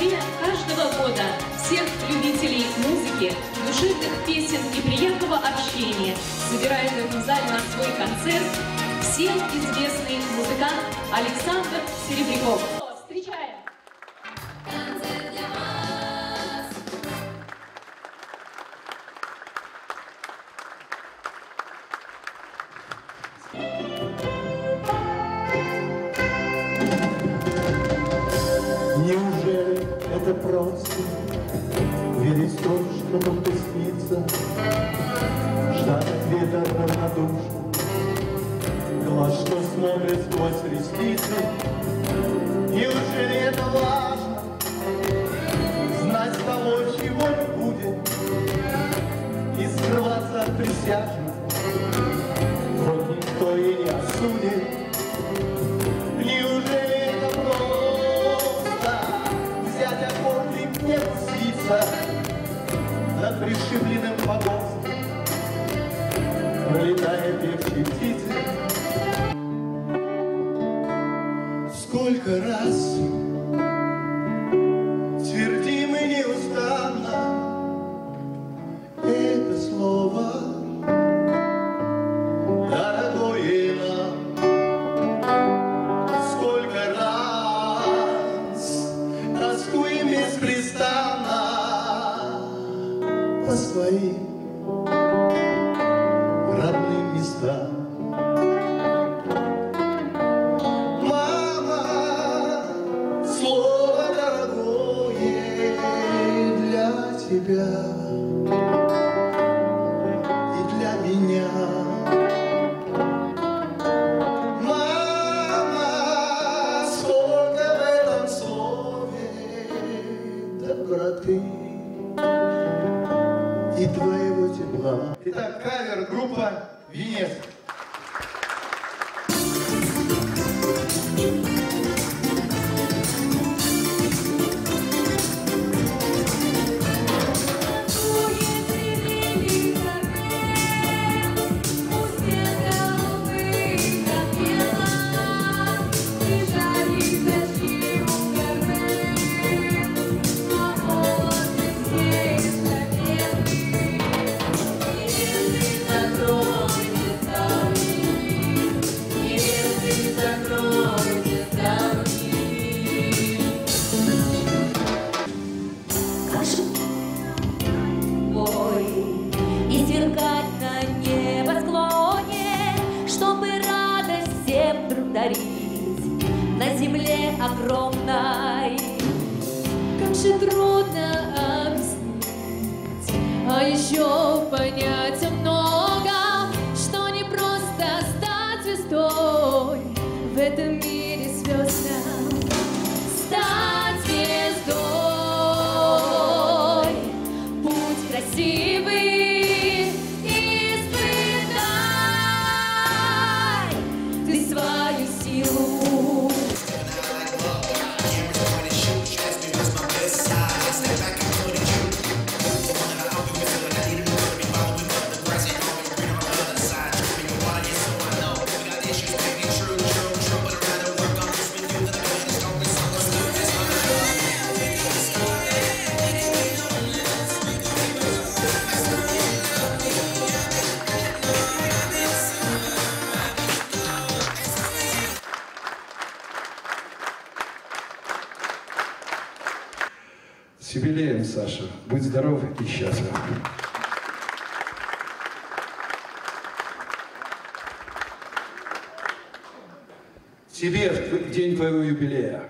декабре каждого года всех любителей музыки, душевных песен и приятного общения собирает в этом зале на свой концерт всем известный музыкант Александр Серебряков. В то, что только снится Ждать ответа равнодушно. Глаз, что смотрит сквозь ресницы. Неужели это важно? Знать того, чего не будет. И скрываться от присяжных. Вот никто и не осудит над пришибленным погостом, пролетая певчей птицы? Сколько раз по своим родным местам. Мама, слово дорогое для тебя тепла. Итак, кавер группа Венес. Как же трудно объяснить, а еще понять С юбилеем, Саша. Будь здоров и счастлив. Тебе в день твоего юбилея.